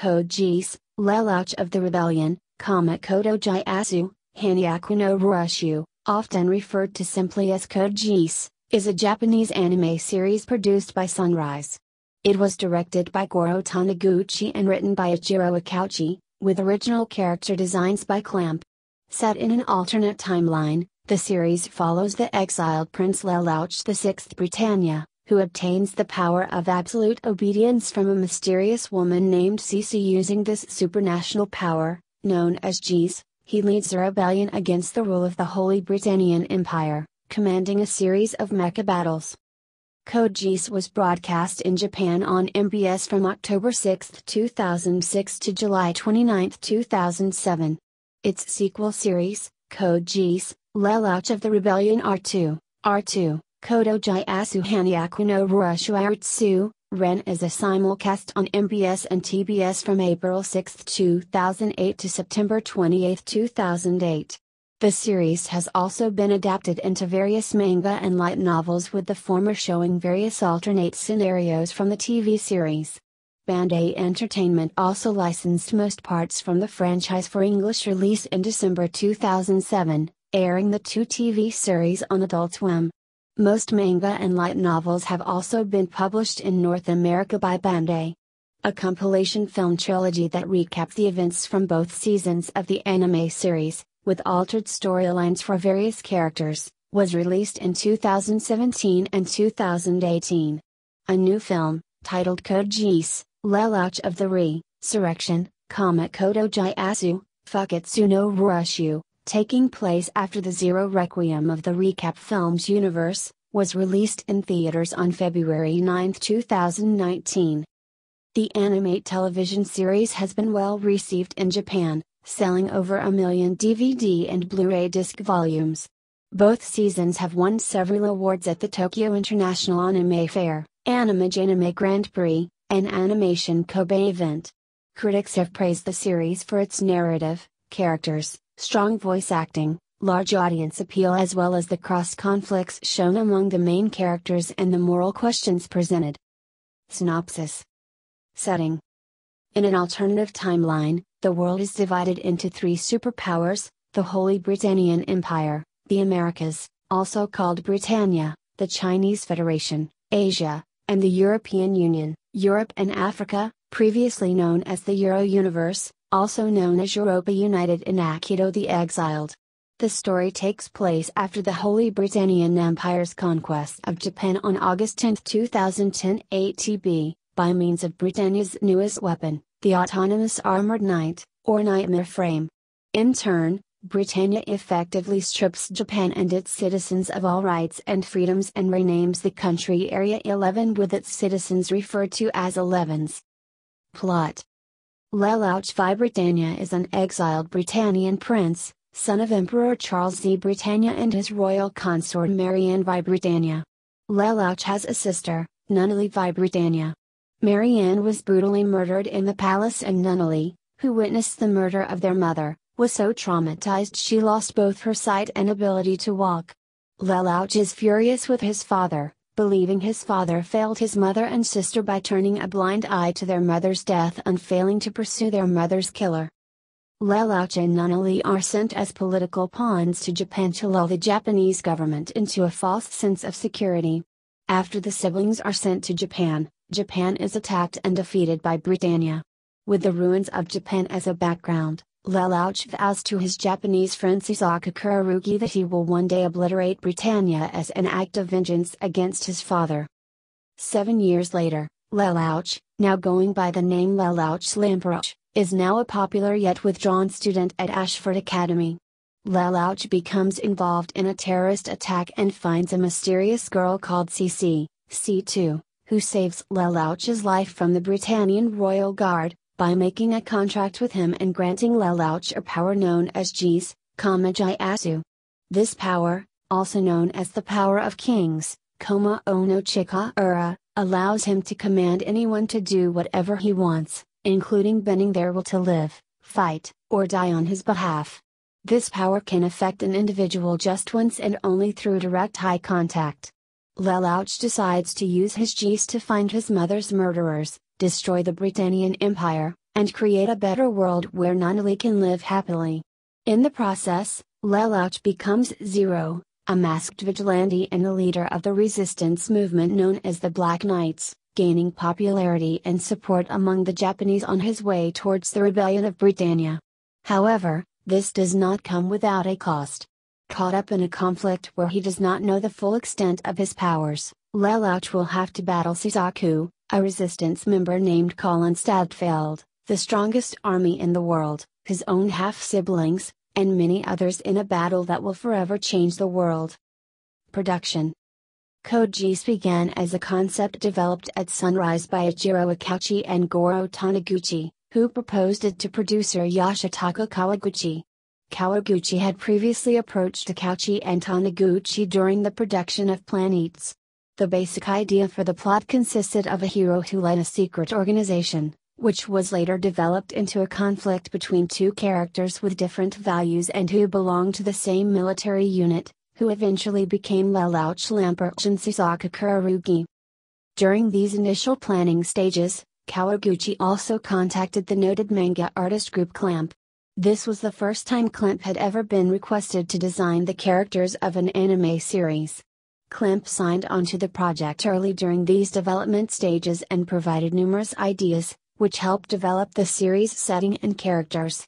Code Geass, Lelouch of the Rebellion, Hanyaku no Rushu, often referred to simply as Code Geass, is a Japanese anime series produced by Sunrise. It was directed by Goro Taniguchi and written by Ichiro Akauchi, with original character designs by Clamp. Set in an alternate timeline, the series follows the exiled Prince Lelouch VI Britannia, who obtains the power of absolute obedience from a mysterious woman named CC using this supranational power, known as Geass, he leads a rebellion against the rule of the Holy Britannian Empire, commanding a series of mecha battles. Code Geass was broadcast in Japan on MBS from October 6, 2006 to July 29, 2007. Its sequel series, Code Geass, Lelouch of the Rebellion R2, R2, Kodo Jyasu Hanyaku no Rushu Arutsu, Ren is a simulcast on MBS and TBS from April 6, 2008 to September 28, 2008. The series has also been adapted into various manga and light novels with the former showing various alternate scenarios from the TV series. Bandai Entertainment also licensed most parts from the franchise for English release in December 2007, airing the two TV series on Adult Swim. Most manga and light novels have also been published in North America by Bandai. A compilation film trilogy that recaps the events from both seasons of the anime series, with altered storylines for various characters, was released in 2017 and 2018. A new film, titled Code Geass, Lelouch of the Re-Surrection, Kodo Jyasu, Fuketsu no Rushu, taking place after the Zero Requiem of the Recap Films universe, was released in theaters on February 9, 2019. The anime television series has been well received in Japan, selling over a million DVD and Blu-ray disc volumes. Both seasons have won several awards at the Tokyo International Anime Fair, Animage Anime Grand Prix, and Animation Kobe event. Critics have praised the series for its narrative, characters, strong voice acting, large audience appeal as well as the cross conflicts shown among the main characters and the moral questions presented. Synopsis Setting In an alternative timeline, the world is divided into three superpowers the Holy Britannian Empire, the Americas, also called Britannia, the Chinese Federation, Asia, and the European Union, Europe and Africa, previously known as the Euro Universe, also known as Europa United and Akito the Exiled. The story takes place after the Holy Britannian Empire's conquest of Japan on August 10, 2010 ATB, by means of Britannia's newest weapon, the autonomous armored knight, or nightmare frame. In turn, Britannia effectively strips Japan and its citizens of all rights and freedoms and renames the country Area 11 with its citizens referred to as Elevens. Plot Lelouch V Britannia is an exiled Britannian prince, son of Emperor Charles V Britannia and his royal consort Marianne V Britannia. Lelouch has a sister, Nunnally V Britannia. Marianne was brutally murdered in the palace and Nunnally, who witnessed the murder of their mother, was so traumatized she lost both her sight and ability to walk. Lelouch is furious with his father, believing his father failed his mother and sister by turning a blind eye to their mother's death and failing to pursue their mother's killer. Lelouch and Nunnally are sent as political pawns to Japan to lull the Japanese government into a false sense of security. After the siblings are sent to Japan, Japan is attacked and defeated by Britannia. With the ruins of Japan as a background, Lelouch vows to his Japanese friend Suzaku Kururugi that he will one day obliterate Britannia as an act of vengeance against his father. Seven years later, Lelouch, now going by the name Lelouch Lamperouge, is now a popular yet withdrawn student at Ashford Academy. Lelouch becomes involved in a terrorist attack and finds a mysterious girl called CC, C2, who saves Lelouch's life from the Britannian Royal Guard, by making a contract with him and granting Lelouch a power known as Geass, Kamajiasu. This power, also known as the power of kings, Koma Ono Chika allows him to command anyone to do whatever he wants, including bending their will to live, fight, or die on his behalf. This power can affect an individual just once and only through direct eye contact. Lelouch decides to use his Geass to find his mother's murderers, destroy the Britannian Empire, and create a better world where Nunnally can live happily. In the process, Lelouch becomes Zero, a masked vigilante and the leader of the resistance movement known as the Black Knights, gaining popularity and support among the Japanese on his way towards the rebellion of Britannia. However, this does not come without a cost. Caught up in a conflict where he does not know the full extent of his powers, Lelouch will have to battle Suzaku, a resistance member named Kallen Stadtfeld, the strongest army in the world, his own half siblings, and many others in a battle that will forever change the world. Production Code Geass began as a concept developed at Sunrise by Ichiro Akauchi and Goro Taniguchi, who proposed it to producer Yoshitaka Kawaguchi. Kawaguchi had previously approached Akauchi and Taniguchi during the production of Planetes. The basic idea for the plot consisted of a hero who led a secret organization, which was later developed into a conflict between two characters with different values and who belonged to the same military unit, who eventually became Lelouch Lamperouge and Suzaku Kururugi. During these initial planning stages, Kawaguchi also contacted the noted manga artist group Clamp. This was the first time Clamp had ever been requested to design the characters of an anime series. Clamp signed on to the project early during these development stages and provided numerous ideas, which helped develop the series setting and characters.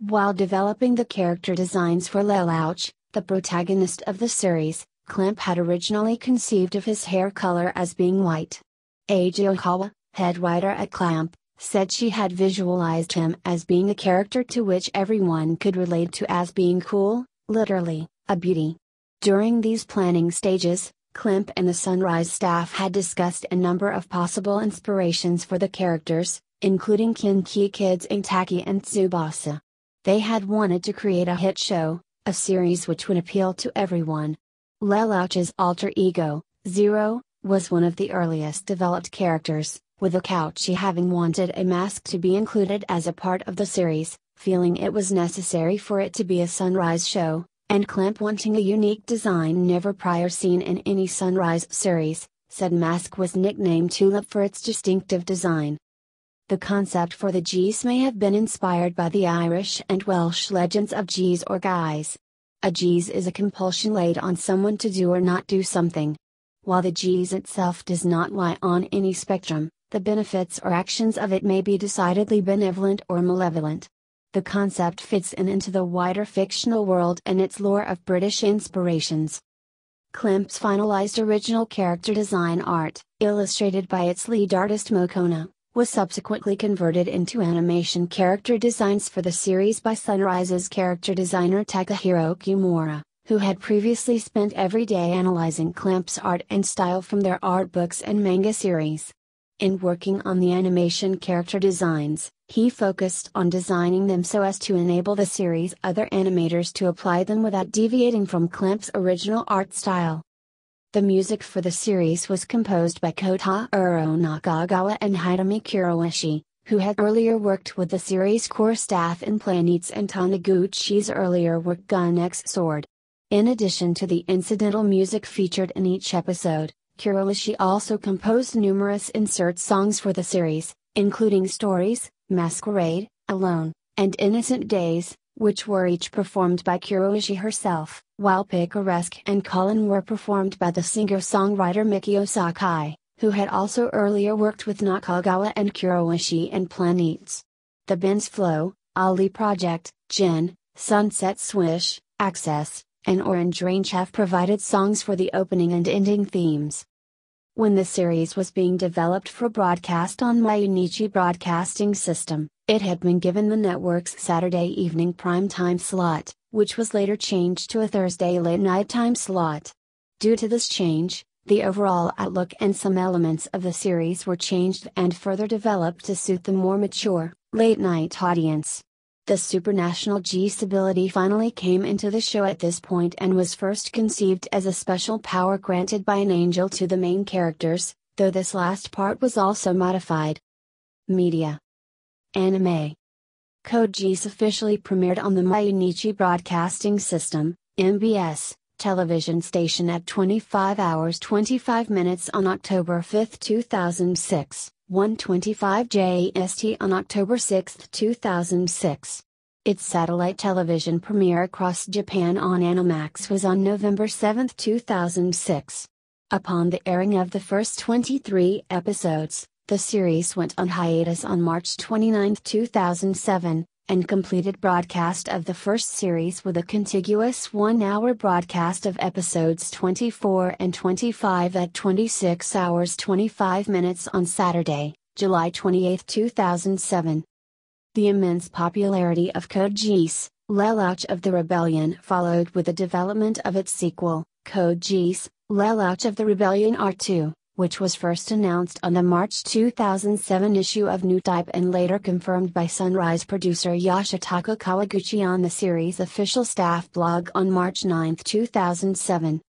While developing the character designs for Lelouch, the protagonist of the series, Clamp had originally conceived of his hair color as being white. Eiji Ohkawa, head writer at Clamp, said she had visualized him as being a character to which everyone could relate to as being cool, literally, a beauty. During these planning stages, Clamp and the Sunrise staff had discussed a number of possible inspirations for the characters, including KinKi Kids Intaki and Tsubasa. They had wanted to create a hit show, a series which would appeal to everyone. Lelouch's alter ego, Zero, was one of the earliest developed characters, with Akauchi having wanted a mask to be included as a part of the series, feeling it was necessary for it to be a sunrise show, and Clamp wanting a unique design never prior seen in any Sunrise series, said Mask was nicknamed Tulip for its distinctive design. The concept for the Geass may have been inspired by the Irish and Welsh legends of Geass or Guys. A Geass is a compulsion laid on someone to do or not do something. While the Geass itself does not lie on any spectrum, the benefits or actions of it may be decidedly benevolent or malevolent the concept fits in into the wider fictional world and its lore of British inspirations. Clamp's finalized original character design art, illustrated by its lead artist Mokona, was subsequently converted into animation character designs for the series by Sunrise's character designer Takahiro Kimura, who had previously spent every day analyzing Clamp's art and style from their art books and manga series. In working on the animation character designs, he focused on designing them so as to enable the series' other animators to apply them without deviating from Clamp's original art style. The music for the series was composed by Kotaro Nakagawa and Hitomi Kuroishi, who had earlier worked with the series core staff in Planetes and Taniguchi's earlier work Gun X Sword. In addition to the incidental music featured in each episode, Kuroishi also composed numerous insert songs for the series, including Stories, Masquerade, Alone, and Innocent Days, which were each performed by Kuroishi herself, while Picaresque and Colin were performed by the singer-songwriter Mikio Sakai, who had also earlier worked with Nakagawa and Kuroishi and Planetes. The Ben's Flow, Ali Project, Jinn, Sunset Swish, Access, and Orange Range have provided songs for the opening and ending themes. When the series was being developed for broadcast on Mainichi Broadcasting System, it had been given the network's Saturday evening prime time slot, which was later changed to a Thursday late night time slot. Due to this change, the overall outlook and some elements of the series were changed and further developed to suit the more mature, late night audience. The supranational Geass ability finally came into the show at this point and was first conceived as a special power granted by an angel to the main characters, though this last part was also modified. Media Anime Code Geass officially premiered on the Mainichi Broadcasting System, MBS, television station at 25 hours 25 minutes on October 5, 2006. 125 JST on October 6, 2006. Its satellite television premiere across Japan on Animax was on November 7, 2006. Upon the airing of the first 23 episodes, the series went on hiatus on March 29, 2007, and completed broadcast of the first series with a contiguous one hour broadcast of episodes 24 and 25 at 26 hours 25 minutes on Saturday, July 28, 2007. The immense popularity of Code Geass, Lelouch of the Rebellion followed with the development of its sequel, Code Geass, Lelouch of the Rebellion R2 which was first announced on the March 2007 issue of Newtype and later confirmed by Sunrise producer Yoshitaka Kawaguchi on the series' official staff blog on March 9, 2007.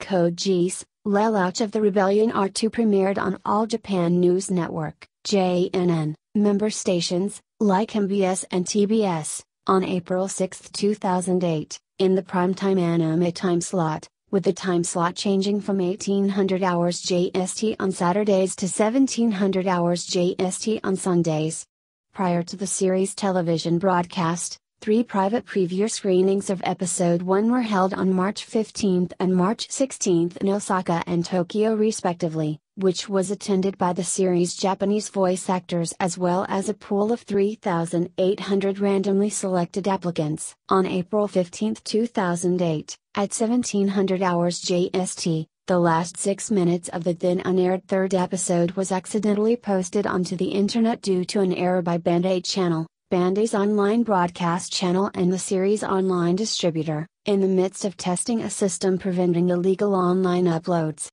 Code Geass, Lelouch of the Rebellion R2 premiered on All Japan News Network, JNN, member stations, like MBS and TBS, on April 6, 2008, in the primetime anime time slot, with the time slot changing from 1800 hours JST on Saturdays to 1700 hours JST on Sundays. Prior to the series' television broadcast, three private preview screenings of episode 1 were held on March 15 and March 16 in Osaka and Tokyo respectively which was attended by the series' Japanese voice actors as well as a pool of 3,800 randomly selected applicants. On April 15, 2008, at 1700 hours JST, the last six minutes of the then unaired third episode was accidentally posted onto the internet due to an error by Bandai Channel, Bandai's online broadcast channel and the series' online distributor, in the midst of testing a system preventing illegal online uploads.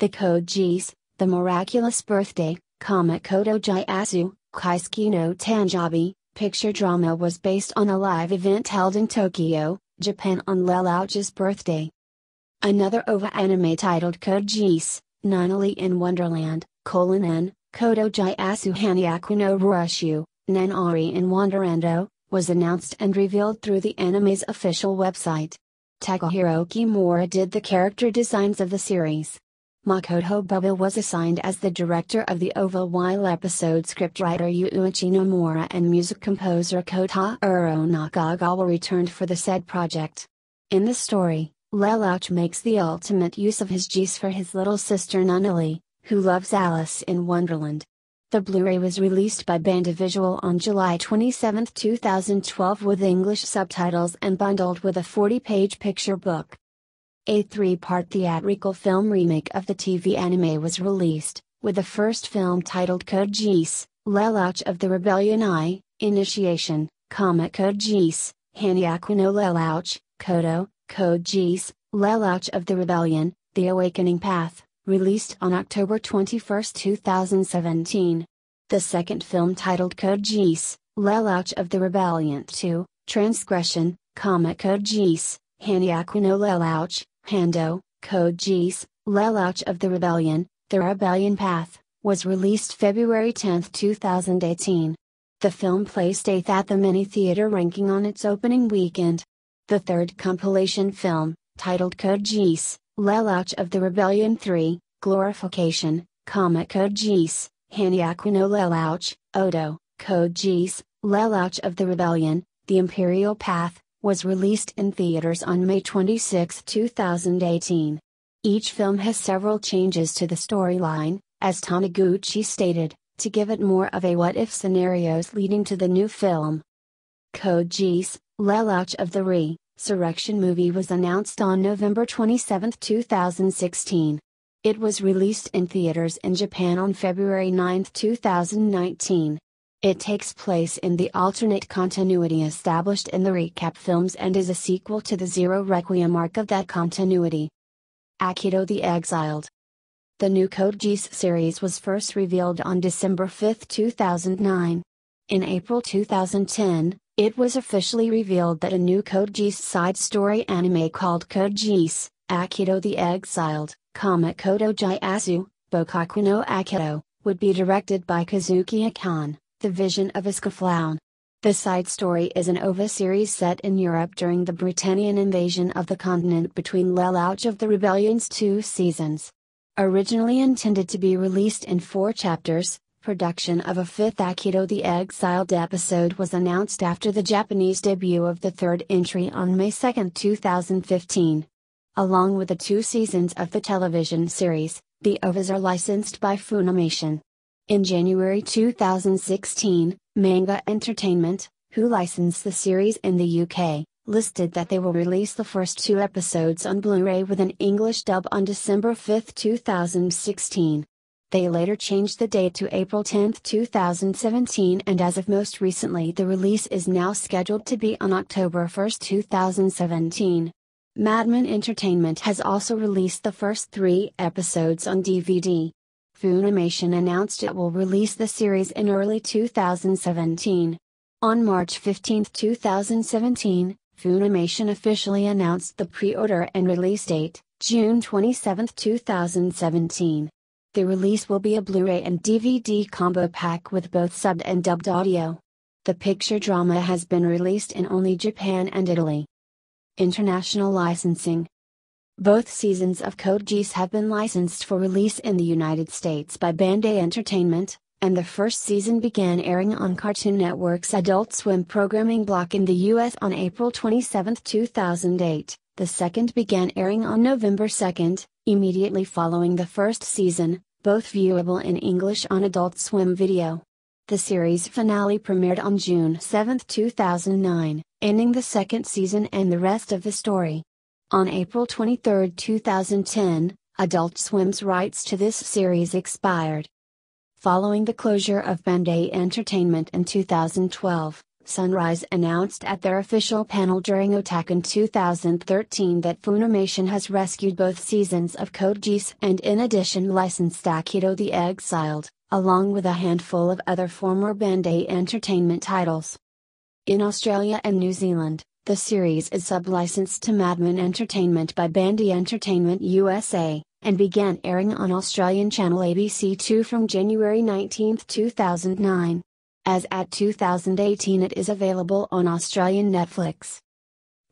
The Code Geass, The Miraculous Birthday, Kamakoto Jyasu, Kaisuke no Tanjabi, picture drama was based on a live event held in Tokyo, Japan on Lelouch's birthday. Another OVA anime titled Code Geass, Nunnally in Wonderland, colon N, Kodo Jyasu Hanyaku no Rushu, Nanari in Wonderando, was announced and revealed through the anime's official website. Takahiro Kimura did the character designs of the series. Makoto Baba was assigned as the director of the OVA while episode scriptwriter Yuichi Nomura and music composer Kotaro Nakagawa returned for the said project. In the story, Lelouch makes the ultimate use of his Geass for his little sister Nunnally, who loves Alice in Wonderland. The Blu-ray was released by Bandai Visual on July 27, 2012 with English subtitles and bundled with a 40-page picture book. A three-part theatrical film remake of the TV anime was released, with the first film titled Code Geass, Lelouch of the Rebellion I, Initiation, Comma Code Geass, no Lelouch, Kodo, Code Geass, Lelouch of the Rebellion, The Awakening Path, released on October 21, 2017. The second film titled Code Geass, Lelouch of the Rebellion 2, Transgression, Comma Code Geass, Hanyaku no Lelouch, Hando, Code Geass, Lelouch of the Rebellion, The Rebellion Path, was released February 10, 2018. The film placed 8th at the Mini Theater ranking on its opening weekend. The third compilation film, titled Code Geass, Lelouch of the Rebellion 3, Glorification, Comma Code Geass, Hanyaku no Lelouch, Odo, Code Geass, Lelouch of the Rebellion, The Imperial Path, was released in theaters on May 26, 2018. Each film has several changes to the storyline, as Taniguchi stated, to give it more of a what if scenarios leading to the new film. Code Geass, Lelouch of the Re, Surrection movie was announced on November 27, 2016. It was released in theaters in Japan on February 9, 2019. It takes place in the alternate continuity established in the recap films and is a sequel to the Zero Requiem arc of that continuity. Akito the Exiled. The new Code Geass series was first revealed on December 5, 2009. In April 2010, it was officially revealed that a new Code Geass side story anime called Code Geass, Akito the Exiled, Kamakoto Jyasu, Bokaku no Akito, would be directed by Kazuki Akane. The Vision of a. The side story is an OVA series set in Europe during the Britannian invasion of the continent between Lelouch of the Rebellion's two seasons. Originally intended to be released in four chapters, production of a fifth Akito the Exiled episode was announced after the Japanese debut of the third entry on May 2, 2015. Along with the two seasons of the television series, the OVAs are licensed by Funimation. In January 2016, Manga Entertainment, who licensed the series in the UK, listed that they will release the first two episodes on Blu ray with an English dub on December 5, 2016. They later changed the date to April 10, 2017, and as of most recently, the release is now scheduled to be on October 1, 2017. Madman Entertainment has also released the first three episodes on DVD. Funimation announced it will release the series in early 2017. On March 15, 2017, Funimation officially announced the pre order and release date, June 27, 2017. The release will be a Blu ray and DVD combo pack with both subbed and dubbed audio. The picture drama has been released in only Japan and Italy. International licensing. Both seasons of Code Geass have been licensed for release in the United States by Bandai Entertainment, and the first season began airing on Cartoon Network's Adult Swim programming block in the US on April 27, 2008. The second began airing on November 2, immediately following the first season, both viewable in English on Adult Swim Video. The series finale premiered on June 7, 2009, ending the second season and the rest of the story. On April 23, 2010, Adult Swim's rights to this series expired. Following the closure of Bandai Entertainment in 2012, Sunrise announced at their official panel during Otakon 2013 that Funimation has rescued both seasons of Code Geass and in addition licensed Akito the Exiled, along with a handful of other former Bandai Entertainment titles. In Australia and New Zealand, the series is sub-licensed to Madman Entertainment by Bandai Entertainment USA, and began airing on Australian channel ABC2 from January 19, 2009. As at 2018 it is available on Australian Netflix.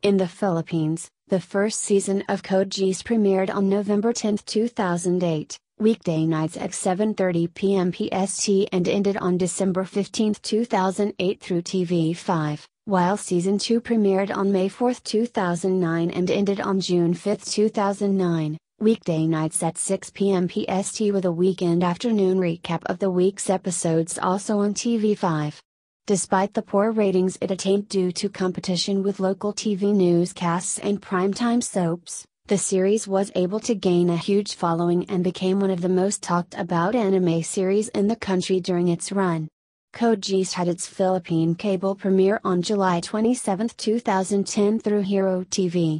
In the Philippines, the first season of Code Geass premiered on November 10, 2008, weekday nights at 7:30 p.m. PST and ended on December 15, 2008 through TV5, while season 2 premiered on May 4, 2009 and ended on June 5, 2009 weekday nights at 6 p.m. PST with a weekend afternoon recap of the week's episodes also on TV5. Despite the poor ratings it attained due to competition with local TV newscasts and primetime soaps, the series was able to gain a huge following and became one of the most talked about anime series in the country during its run. Code Geass had its Philippine cable premiere on July 27, 2010 through Hero TV.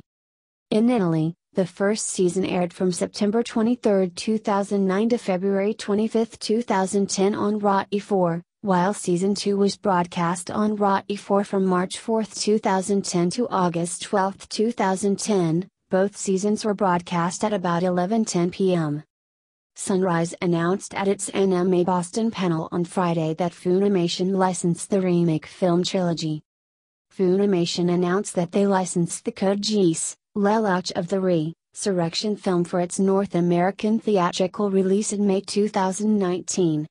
In Italy, the first season aired from September 23, 2009 to February 25, 2010 on RAI 4, while season 2 was broadcast on RAI 4 from March 4, 2010 to August 12, 2010. Both seasons were broadcast at about 11:10 p.m. Sunrise announced at its Anime Boston panel on Friday that Funimation licensed the remake film trilogy. Funimation announced that they licensed the Code Geass, Lelouch of the Re-Surrection film for its North American theatrical release in May 2019.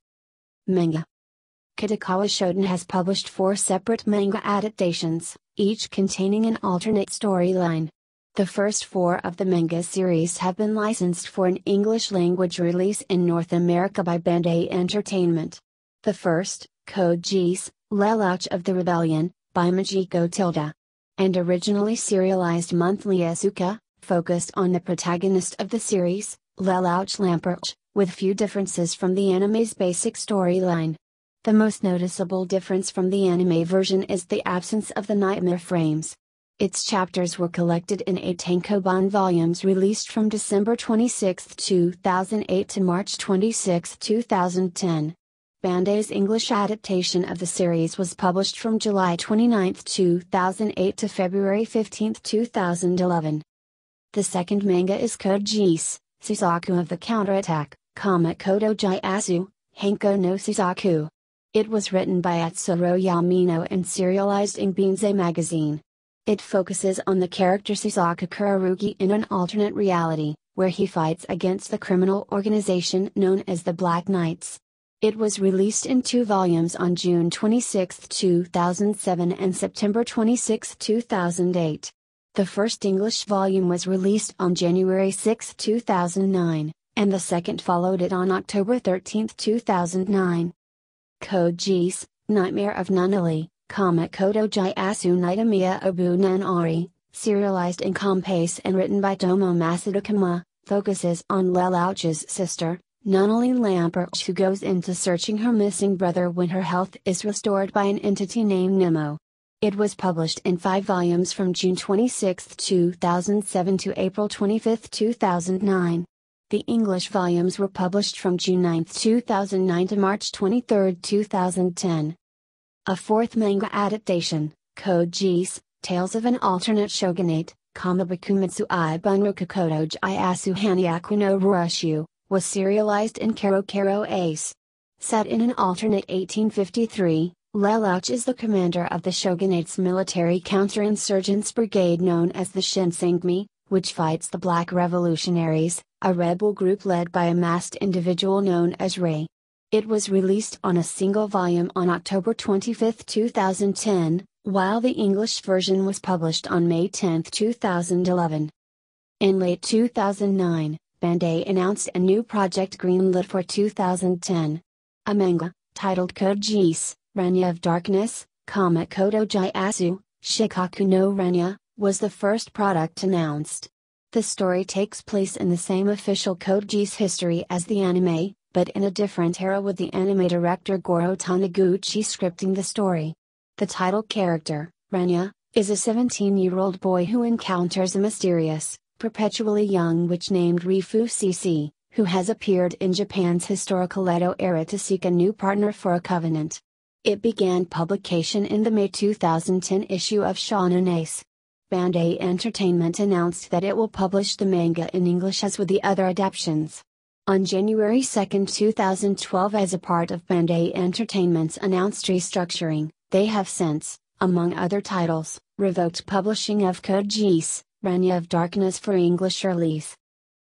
Manga Kadokawa Shoten has published four separate manga adaptations, each containing an alternate storyline. The first four of the manga series have been licensed for an English language release in North America by Bandai Entertainment. The first, Code Geass, Lelouch of the Rebellion, by Majiko Tilda and originally serialized monthly Asuka, focused on the protagonist of the series, Lelouch Lamperouge, with few differences from the anime's basic storyline. The most noticeable difference from the anime version is the absence of the nightmare frames. Its chapters were collected in eight tankobon volumes released from December 26, 2008 to March 26, 2010. Bandai's English adaptation of the series was published from July 29, 2008 to February 15, 2011. The second manga is Code Geass, Suzaku of the Counterattack, Kamakoto Asu, Henko no Suzaku. It was written by Atsuro Yamino and serialized in Binzei magazine. It focuses on the character Suzaku Kururugi in an alternate reality, where he fights against the criminal organization known as the Black Knights. It was released in two volumes on June 26, 2007 and September 26, 2008. The first English volume was released on January 6, 2009, and the second followed it on October 13, 2009. Code Geass, Nightmare of Nunnally, Kodo Asu Nitamiya Abu Nanari, serialized in Compass and written by Tomo Masatokuma, focuses on Lelouch's sister, Nunnally Lamperouge who goes into searching her missing brother when her health is restored by an entity named Nemo. It was published in five volumes from June 26, 2007 to April 25, 2009. The English volumes were published from June 9, 2009 to March 23, 2010. A fourth manga adaptation, Code Geass, Tales of an Alternate Shogunate, Kamabakumitsu i Bunroku Kodoji Asu Hanyaku no Rurashu, was serialized in Kero Kero Ace. Set in an alternate 1853, Lelouch is the commander of the shogunate's military counterinsurgents brigade known as the Shinsengumi, which fights the Black Revolutionaries, a rebel group led by a masked individual known as Ray. It was released on a single volume on October 25, 2010, while the English version was published on May 10, 2011. In late 2009, Bandai announced a new project greenlit for 2010. A manga, titled Code Geass, Renya of Darkness, Kodo Asu, Shikaku no Renya, was the first product announced. The story takes place in the same official Code Geass history as the anime, but in a different era with the anime director Goro Taniguchi scripting the story. The title character, Renya, is a 17 year old boy who encounters a mysterious, perpetually young witch named Rifu Cece, who has appeared in Japan's historical Edo era to seek a new partner for a covenant. It began publication in the May 2010 issue of Shonen Ace. Bandai Entertainment announced that it will publish the manga in English as with the other adaptations. On January 2, 2012, as a part of Bandai Entertainment's announced restructuring, they have since, among other titles, revoked publishing of Code Geass, Renya of Darkness for English release.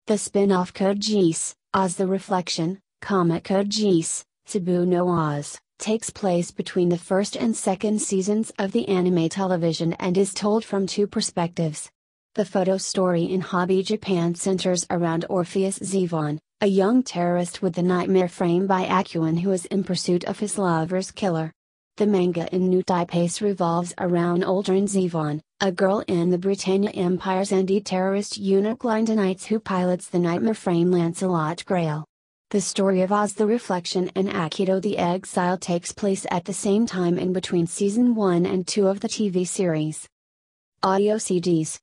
The spin-off Code Geass, Oz the Reflection, Comic Code Geass, Cebu no Oz, takes place between the first and second seasons of the anime television and is told from two perspectives. The photo story in Hobby Japan centers around Orpheus Zevan, a young terrorist with the nightmare frame by Akuin who is in pursuit of his lover's killer. The manga in Newtype Ace revolves around Aldrin Zevan, a girl in the Britannia Empire's anti-terrorist unit Glindonites who pilots the Nightmare Frame Lancelot Grail. The story of Oz the Reflection and Akito the Exile takes place at the same time in between season 1 and 2 of the TV series. Audio CDs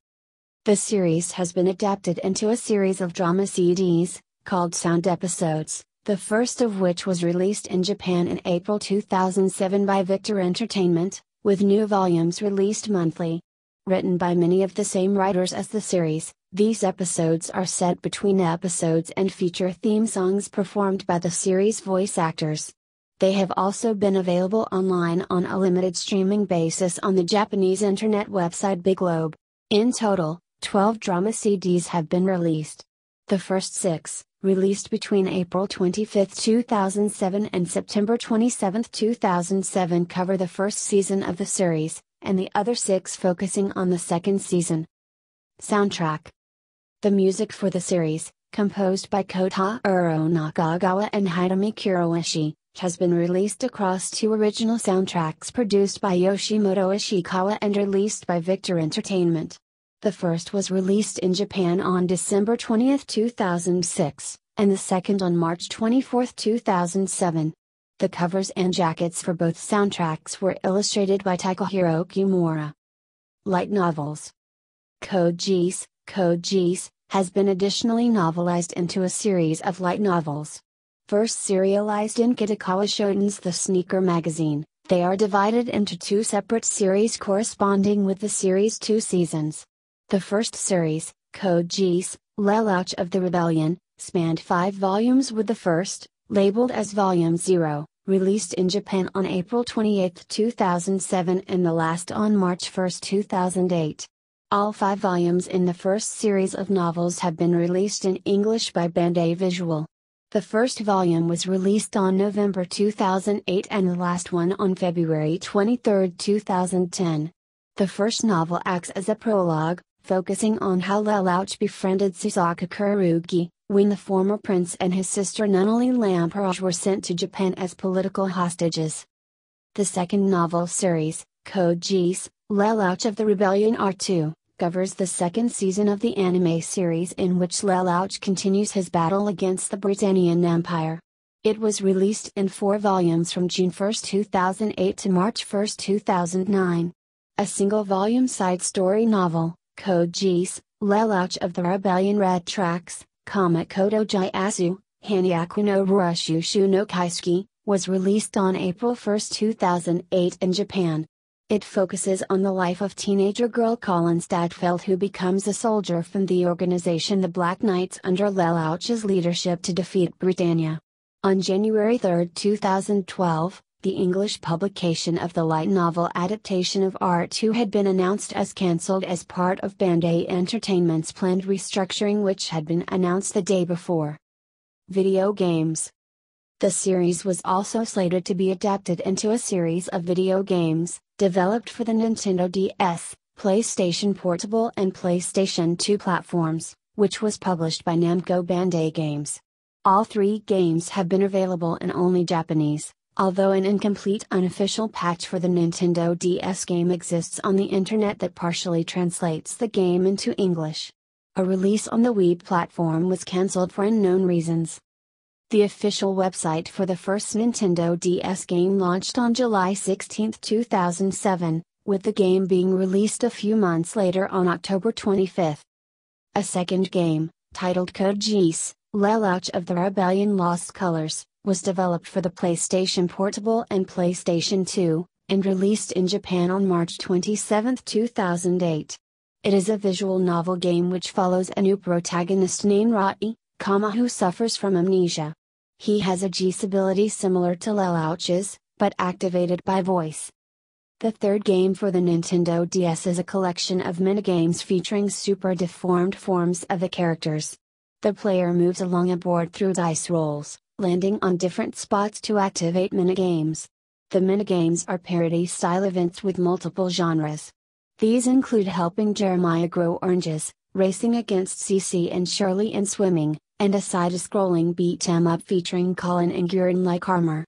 The series has been adapted into a series of drama CDs, called Sound Episodes the first of which was released in Japan in April 2007 by Victor Entertainment, with new volumes released monthly. Written by many of the same writers as the series, these episodes are set between episodes and feature theme songs performed by the series' voice actors. They have also been available online on a limited streaming basis on the Japanese internet website Biglobe. In total, 12 drama CDs have been released. The first six, released between April 25, 2007 and September 27, 2007 cover the first season of the series, and the other six focusing on the second season. Soundtrack The music for the series, composed by Kotaro Nakagawa and Hitomi Kuroishi, has been released across two original soundtracks produced by Yoshimoto Ishikawa and released by Victor Entertainment. The first was released in Japan on December 20, 2006, and the second on March 24, 2007. The covers and jackets for both soundtracks were illustrated by Takahiro Kimura. Light novels Code Geass, Code Geass, has been additionally novelized into a series of light novels. First serialized in Kadokawa Shoten's The Sneaker magazine, they are divided into two separate series corresponding with the series' two seasons. The first series, Code Geass, Lelouch of the Rebellion, spanned five volumes with the first, labeled as Volume 0, released in Japan on April 28, 2007 and the last on March 1, 2008. All five volumes in the first series of novels have been released in English by Bandai Visual. The first volume was released on November 2008 and the last one on February 23, 2010. The first novel acts as a prologue, focusing on how Lelouch befriended Suzaku Kururugi, when the former prince and his sister Nunnally Lamperouge were sent to Japan as political hostages. The second novel series, Code Geass, Lelouch of the Rebellion R2, covers the second season of the anime series in which Lelouch continues his battle against the Britannian Empire. It was released in four volumes from June 1, 2008 to March 1, 2009. A single volume side story novel, Geass, Lelouch of the Rebellion Red Tracks, Kodo Jyasu, Hanyaku no Rushushu no Kaisuki, was released on April 1, 2008 in Japan. It focuses on the life of teenager girl Kallen Stadtfeld who becomes a soldier from the organization the Black Knights under Lelouch's leadership to defeat Britannia. On January 3, 2012, the English publication of the light novel adaptation of R2 had been announced as cancelled as part of Bandai Entertainment's planned restructuring which had been announced the day before. Video games the series was also slated to be adapted into a series of video games, developed for the Nintendo DS, PlayStation Portable and PlayStation 2 platforms, which was published by Namco Bandai Games. All three games have been available in only Japanese, although an incomplete unofficial patch for the Nintendo DS game exists on the internet that partially translates the game into English. A release on the Wii platform was cancelled for unknown reasons. The official website for the first Nintendo DS game launched on July 16, 2007, with the game being released a few months later on October 25. A second game, titled Code Geass, Lelouch of the Rebellion Lost Colors, was developed for the PlayStation Portable and PlayStation 2, and released in Japan on March 27, 2008. It is a visual novel game which follows a new protagonist named Rai, Kama who suffers from amnesia. He has a Geass ability similar to Lelouch's, but activated by voice. The third game for the Nintendo DS is a collection of minigames featuring super deformed forms of the characters. The player moves along a board through dice rolls, landing on different spots to activate minigames. The minigames are parody style events with multiple genres. These include helping Jeremiah grow oranges, racing against CC and Shirley in swimming, and a side-scrolling beat 'em up featuring Kallen and Guren like armor.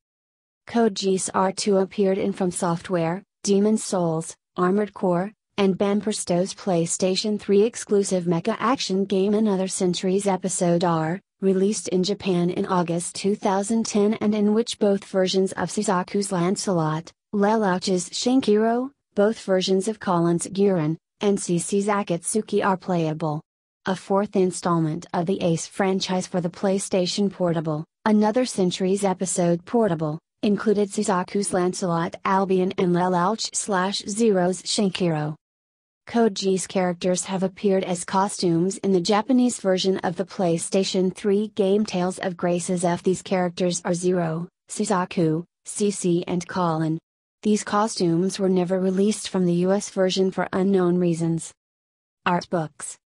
Code Geass R2 appeared in From Software, Demon's Souls, Armored Core, and Banpresto's PlayStation 3 exclusive mecha action game Another Century's Episode R, released in Japan in August 2010 and in which both versions of Suzaku's Lancelot, Lelouch's Shankiru, both versions of Kallen's Guren, and CC's Akatsuki are playable a fourth installment of the Ace franchise for the PlayStation Portable, Another Century's episode Portable, included Suzaku's Lancelot Albion and Lelouch slash Zero's Shankiru. Code Geass characters have appeared as costumes in the Japanese version of the PlayStation 3 game Tales of Graces F. These characters are Zero, Suzaku, CC and Kallen. These costumes were never released from the US version for unknown reasons. Art books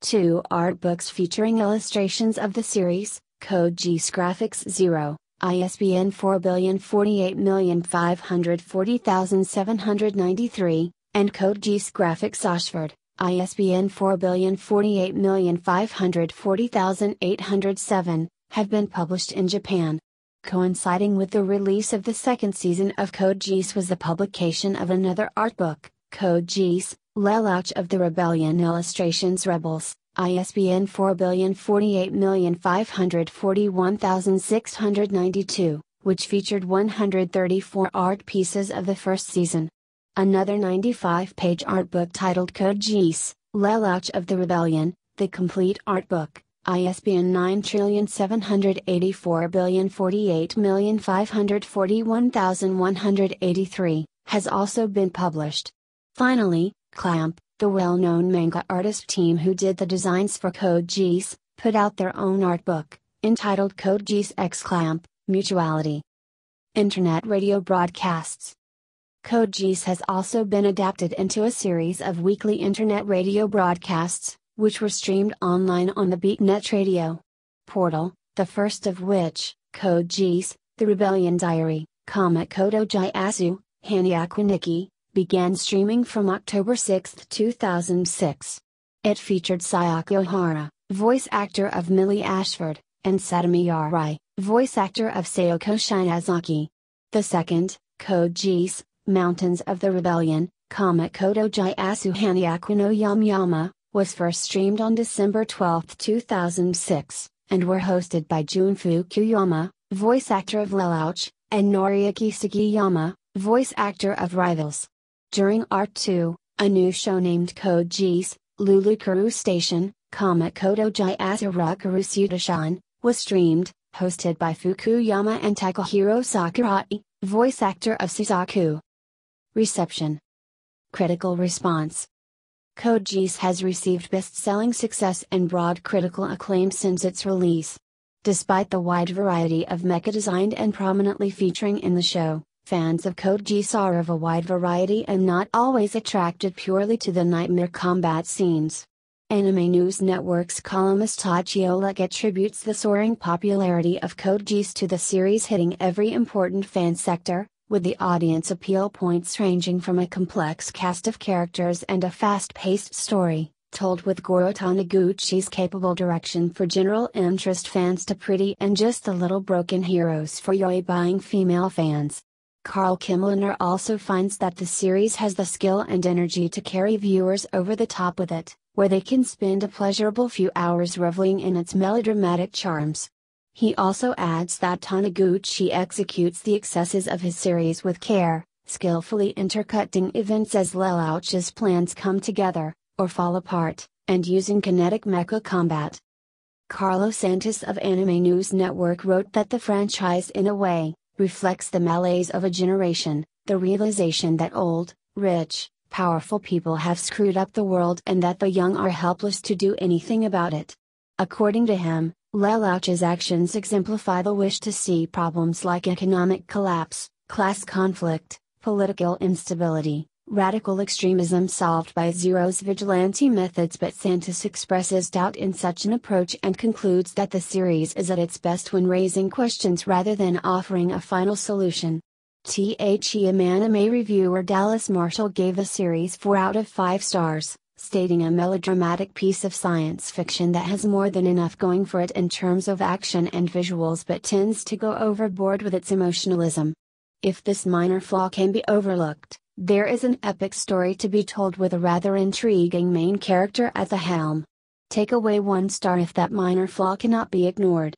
Two art books featuring illustrations of the series, Code Geass Graphics 0, ISBN 404540793, and Code Geass Graphics Oxford, ISBN 404540807, have been published in Japan. Coinciding with the release of the second season of Code Geass was the publication of another art book, Code Geass, Lelouch of the Rebellion Illustrations Rebels, ISBN 404541692, which featured 134 art pieces of the first season. Another 95 page art book titled Code Geass, Lelouch of the Rebellion, the complete art book, ISBN 9784541,183, has also been published. Finally, Clamp, the well-known manga artist team who did the designs for Code Geass, put out their own art book, entitled Code Geass X Clamp, Mutuality. Internet radio broadcasts. Code Geass has also been adapted into a series of weekly internet radio broadcasts, which were streamed online on the BeatNet radio portal, the first of which, Code Geass, The Rebellion Diary, Kodo Asu, Hanyaku Nikki, began streaming from October 6, 2006. It featured Sayako Hara, voice actor of Millie Ashford, and Satomi Arai, voice actor of Sayoko Shinazaki. The second, Code Geass, Mountains of the Rebellion, Asu Hanyaku no Yama, was first streamed on December 12, 2006, and were hosted by Jun Fukuyama, voice actor of Lelouch, and Noriaki Sugiyama, voice actor of Rivalz. During R2, a new show named Code Geass, Lulukuru Station, Rukuru Sutashan, was streamed, hosted by Fukuyama and Takahiro Sakurai, voice actor of Suzaku. Reception Critical response Code Geass has received best selling success and broad critical acclaim since its release. Despite the wide variety of mecha designed and prominently featuring in the show, fans of Code Geass are of a wide variety and not always attracted purely to the nightmare combat scenes. Anime News Network's columnist Tachi Oleg attributes the soaring popularity of Code Geass to the series hitting every important fan sector, with the audience appeal points ranging from a complex cast of characters and a fast paced story, told with Goro Taniguchi's capable direction for general interest fans to pretty and just a little broken heroes for yaoi buying female fans. Carl Kimlinger also finds that the series has the skill and energy to carry viewers over the top with it, where they can spend a pleasurable few hours reveling in its melodramatic charms. He also adds that Taniguchi executes the excesses of his series with care, skillfully intercutting events as Lelouch's plans come together, or fall apart, and using kinetic mecha combat. Carlos Santos of Anime News Network wrote that the franchise in a way, reflects the malaise of a generation, the realization that old, rich, powerful people have screwed up the world and that the young are helpless to do anything about it. According to him, Lelouch's actions exemplify the wish to see problems like economic collapse, class conflict, political instability, radical extremism solved by Zero's vigilante methods but Santos expresses doubt in such an approach and concludes that the series is at its best when raising questions rather than offering a final solution. THEM anime reviewer Dallas Marshall gave the series 4 out of 5 stars stating a melodramatic piece of science fiction that has more than enough going for it in terms of action and visuals but tends to go overboard with its emotionalism. If this minor flaw can be overlooked, there is an epic story to be told with a rather intriguing main character at the helm. Take away one star if that minor flaw cannot be ignored.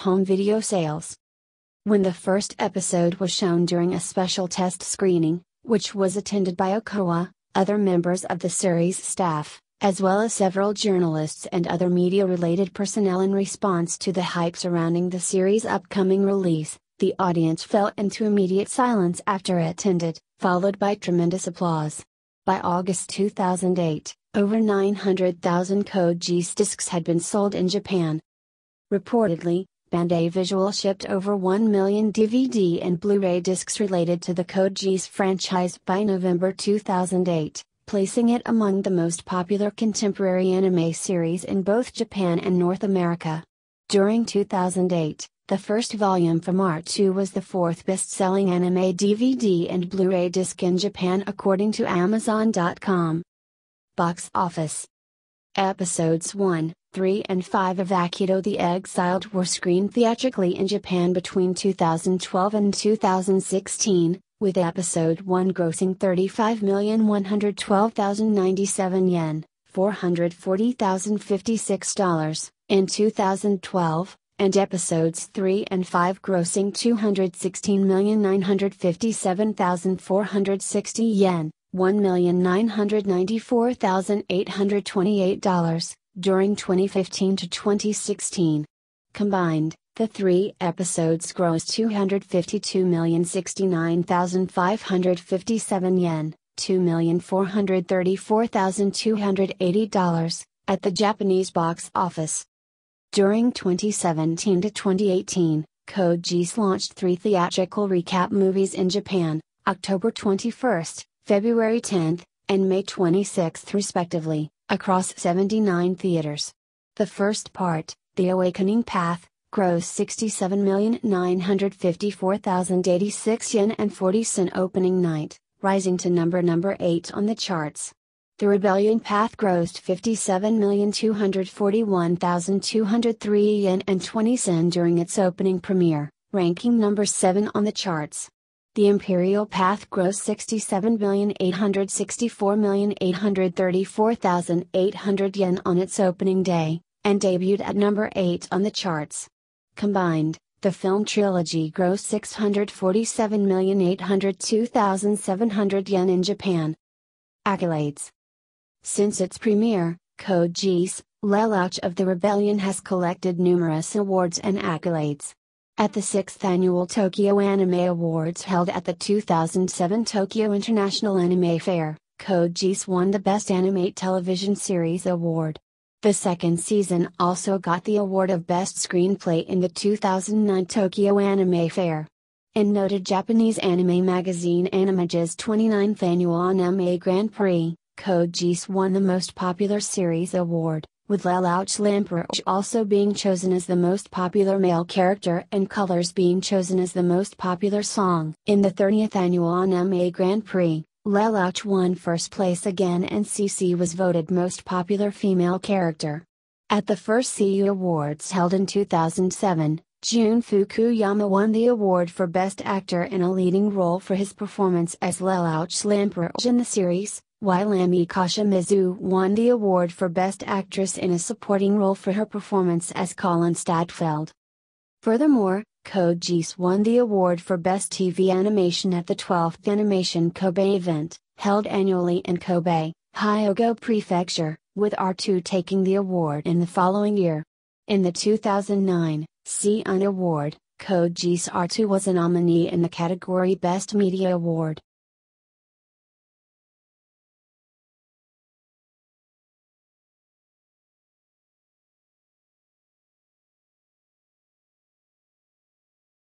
Home video sales. When the first episode was shown during a special test screening, which was attended by Okowa, other members of the series staff, as well as several journalists and other media related personnel in response to the hype surrounding the series' upcoming release. The audience fell into immediate silence after it ended, followed by tremendous applause. By August 2008, over 900,000 Code Geass discs had been sold in Japan. Reportedly, Bandai Visual shipped over 1 million DVD and Blu-ray discs related to the Code Geass franchise by November 2008, placing it among the most popular contemporary anime series in both Japan and North America. During 2008, the first volume from R2 was the fourth best-selling anime DVD and Blu-ray disc in Japan according to Amazon.com. Box Office Episodes 1, 3 and 5 of Akito the Exiled were screened theatrically in Japan between 2012 and 2016, with Episode 1 grossing 35,112,097 yen, $440,056, in 2012, and Episodes 3 and 5 grossing 216,957,460 yen, $1,994,828 during 2015 to 2016. Combined, the three episodes grossed 252,069,557 yen, $2,434,280, at the Japanese box office. During 2017 to 2018, Code Geass launched three theatrical recap movies in Japan, October 21st, February 10th, and May 26th respectively, across 79 theaters. The first part, The Awakening Path, grossed 67,954,086 yen and 40 cent opening night, rising to number number 8 on the charts. The Rebellion Path grossed 57,241,203 yen and 20 sen during its opening premiere, ranking number 7 on the charts. The Imperial Path grossed 67,864,834,800 yen on its opening day, and debuted at number 8 on the charts. Combined, the film trilogy grossed 647,802,700 yen in Japan. Accolades Since its premiere, Code Geass, Lelouch of the Rebellion has collected numerous awards and accolades. At the 6th Annual Tokyo Anime Awards held at the 2007 Tokyo International Anime Fair, Code Geass won the Best Animate Television Series Award. The second season also got the award of Best Screenplay in the 2009 Tokyo Anime Fair. In noted Japanese anime magazine Animage's 29th Annual Anime Grand Prix, Code Geass won the Most Popular Series Award with Lelouch Lamperouge also being chosen as the most popular male character and Colors being chosen as the most popular song. In the 30th annual Anime Grand Prix, Lelouch won first place again and CC was voted most popular female character. At the first Seiyu Awards held in 2007, Jun Fukuyama won the award for Best Actor in a Leading Role for his performance as Lelouch Lamperouge in the series, while Ami Koshimizu won the award for Best Actress in a Supporting Role for her performance as Kallen Stadtfeld. Furthermore, Code Geass won the award for Best TV Animation at the 12th Animation Kobe event, held annually in Kobe, Hyogo Prefecture, with R2 taking the award in the following year. In the 2009 Seiun Award, Code Geass R2 was a nominee in the category Best Media Award.